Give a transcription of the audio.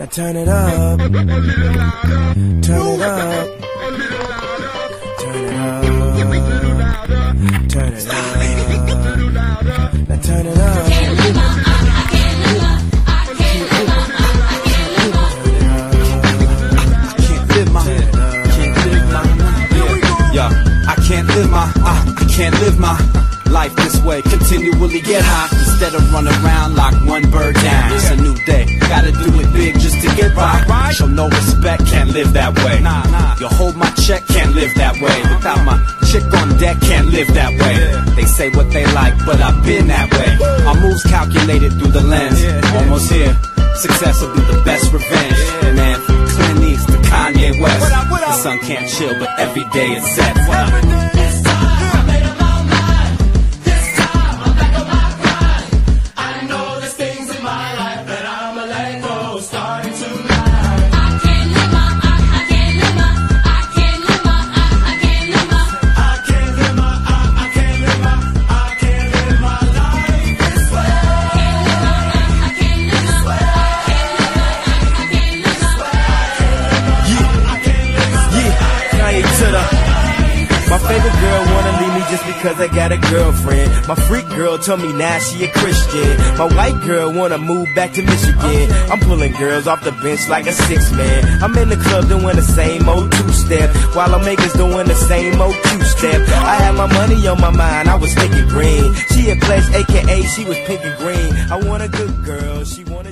Now turn it up. Turn it up. Turn it up. Turn it up. Now turn it up. can't live my. I can't live my, I, I can't live my life this way. Continually get high instead of run around like one bird down. It's a new day, Show no respect, can't live that way. Nah, nah. You hold my check, can't live that way. Without my chick on deck, can't live that way. They say what they like, but I've been that way. My moves calculated through the lens, almost here. Success will be the best revenge. Man, from Clint East to Kanye West. The sun can't chill, but every day is set. Favorite girl wanna leave me just because I got a girlfriend. My freak girl told me now she a Christian. My white girl wanna move back to Michigan. I'm pulling girls off the bench like a six man. I'm in the club doing the same old two step, while I'm makers doing the same old two step. I had my money on my mind, I was thinking green. She a pledge, aka she was pink and green. I want a good girl, she wanna.